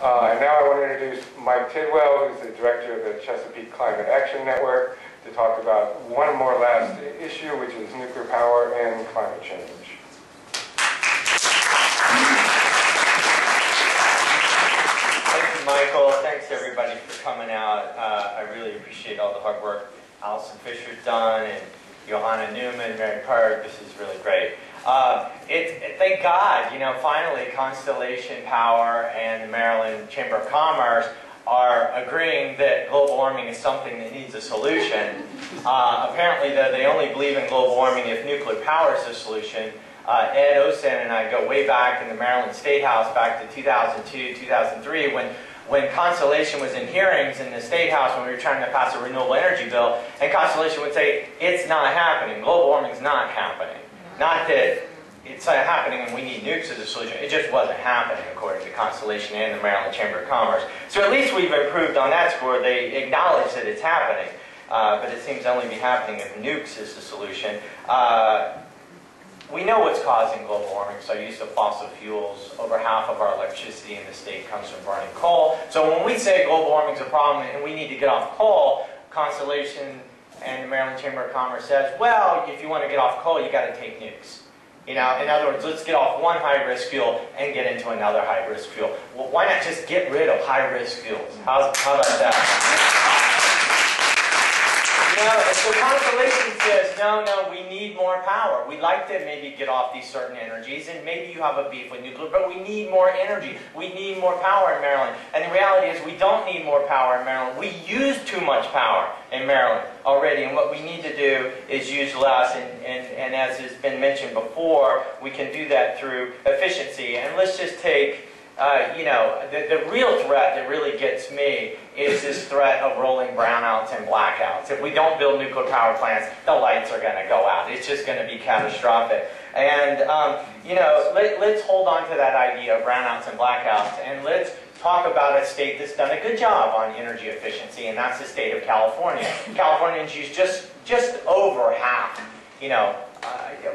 Uh, and now I want to introduce Mike Tidwell, who's the director of the Chesapeake Climate Action Network, to talk about one more last issue, which is nuclear power and climate change. Thank you, Michael. Thanks, everybody, for coming out. Uh, I really appreciate all the hard work Allison Fisher's done, and Johanna Newman, Mary Park. This is really great. Uh, it, it, thank God, you know, finally Constellation Power and the Maryland Chamber of Commerce are agreeing that global warming is something that needs a solution. Uh, apparently, though, they only believe in global warming if nuclear power is the solution. Uh, Ed Osen and I go way back in the Maryland State House back to 2002, 2003, when when Constellation was in hearings in the State House when we were trying to pass a renewable energy bill, and Constellation would say, it's not happening. Global warming is not happening. Not that it's happening and we need nukes as a solution. It just wasn't happening according to Constellation and the Maryland Chamber of Commerce. So at least we've improved on that score. They acknowledge that it's happening. Uh, but it seems to only be happening if nukes is the solution. Uh, we know what's causing global warming, so use of fossil fuels. Over half of our electricity in the state comes from burning coal. So when we say global warming is a problem and we need to get off coal, Constellation and the Maryland Chamber of Commerce says, well, if you want to get off coal, you got to take nukes. You know, in other words, let's get off one high-risk fuel and get into another high-risk fuel. Well, why not just get rid of high-risk fuels? How's, how about that? Know, so Constellation says, no, no, we need more power. We'd like to maybe get off these certain energies, and maybe you have a beef with nuclear, but we need more energy. We need more power in Maryland. And the reality is we don't need more power in Maryland. We use too much power in Maryland already, and what we need to do is use less, and, and, and as has been mentioned before, we can do that through efficiency. And let's just take uh, you know, the, the real threat that really gets me is this threat of rolling brownouts and blackouts. If we don't build nuclear power plants, the lights are going to go out. It's just going to be catastrophic. And, um, you know, let, let's hold on to that idea of brownouts and blackouts, and let's talk about a state that's done a good job on energy efficiency, and that's the state of California. Californians use just, just over half, you know,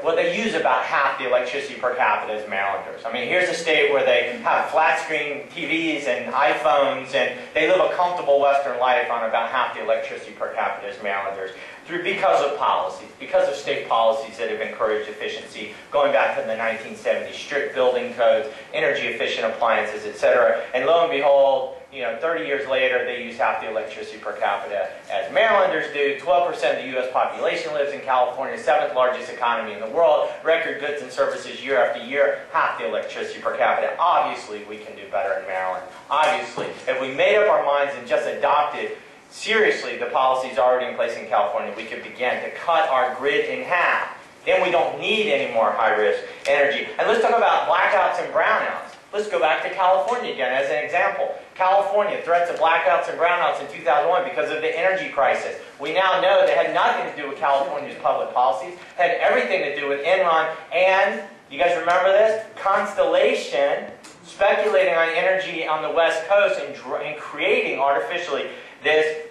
well, they use about half the electricity per capita as Marylanders. I mean, here's a state where they have flat screen TVs and iPhones, and they live a comfortable Western life on about half the electricity per capita as Marylanders through because of policies, because of state policies that have encouraged efficiency, going back to the 1970s, strict building codes, energy efficient appliances, etc. And lo and behold, you know, 30 years later, they use half the electricity per capita as Marylanders do. 12% of the U.S. population lives in California, seventh largest economy in the world. Record goods and services year after year, half the electricity per capita. Obviously, we can do better in Maryland. Obviously, if we made up our minds and just adopted seriously the policies already in place in California, we could begin to cut our grid in half. Then we don't need any more high-risk energy. And let's talk about blackouts and brownouts. Let's go back to California again as an example. California, threats of blackouts and brownouts in 2001 because of the energy crisis. We now know that had nothing to do with California's public policies, had everything to do with Enron and, you guys remember this? Constellation speculating on energy on the West Coast and, and creating artificially this this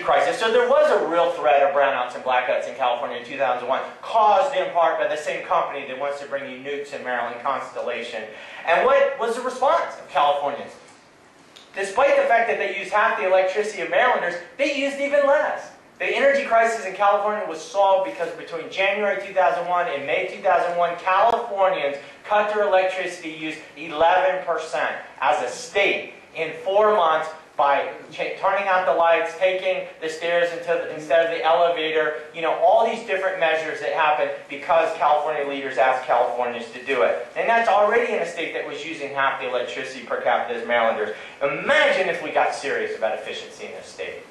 crisis. So there was a real threat of brownouts and blackouts in California in 2001, caused in part by the same company that wants to bring you nukes in Maryland, Constellation. And what was the response of Californians? Despite the fact that they used half the electricity of Marylanders, they used even less. The energy crisis in California was solved because between January 2001 and May 2001, Californians cut their electricity use 11% as a state in four months by turning out the lights, taking the stairs the, instead of the elevator, you know, all these different measures that happen because California leaders asked Californians to do it. And that's already in a state that was using half the electricity per capita as Marylanders. Imagine if we got serious about efficiency in this state.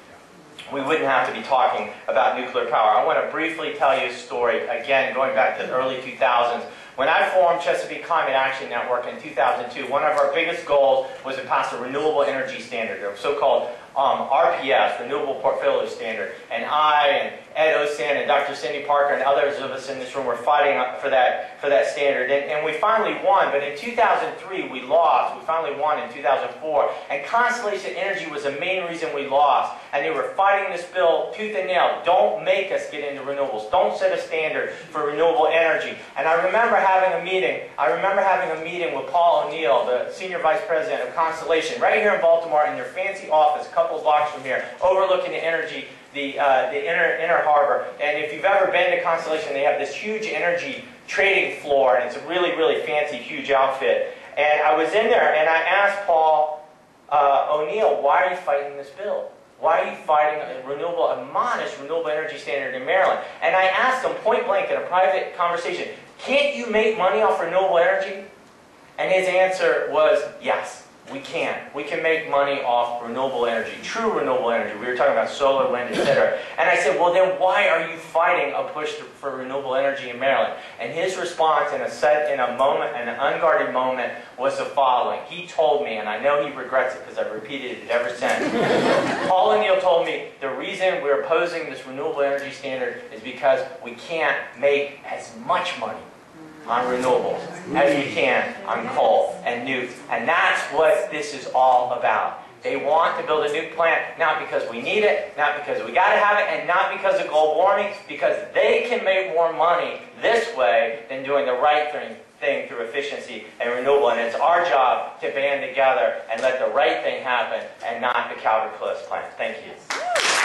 We wouldn't have to be talking about nuclear power. I want to briefly tell you a story, again, going back to the early 2000s, when I formed Chesapeake Climate Action Network in 2002, one of our biggest goals was to pass a renewable energy standard, a so-called um, RPS, Renewable Portfolio Standard. And I and Ed Osan and Dr. Cindy Parker and others of us in this room were fighting for that for that standard. And, and we finally won, but in 2003 we lost. We finally won in 2004. And Constellation Energy was the main reason we lost. And they were fighting this bill tooth and nail. Don't make us get into renewables. Don't set a standard for renewable energy. And I remember having a meeting. I remember having a meeting with Paul O'Neill, the senior vice president of Constellation, right here in Baltimore in their fancy office, couple blocks from here, overlooking the energy the, uh, the inner, inner harbor. And if you've ever been to Constellation, they have this huge energy trading floor, and it's a really, really fancy, huge outfit. And I was in there, and I asked Paul uh, O'Neill, why are you fighting this bill? Why are you fighting a renewable, a modest renewable energy standard in Maryland? And I asked him point blank in a private conversation, can't you make money off renewable energy? And his answer was yes. We can. We can make money off renewable energy, true renewable energy. We were talking about solar, wind, etc. And I said, well, then why are you fighting a push to, for renewable energy in Maryland? And his response in a set, in a moment, an unguarded moment, was the following. He told me, and I know he regrets it because I've repeated it ever since. Paul O'Neill told me the reason we're opposing this renewable energy standard is because we can't make as much money on renewables as you can on coal and nukes. And that's what this is all about. They want to build a nuke plant not because we need it, not because we got to have it, and not because of global warming, because they can make more money this way than doing the right thing, thing through efficiency and renewable. And it's our job to band together and let the right thing happen and not the Calvert Cliffs plant. Thank you.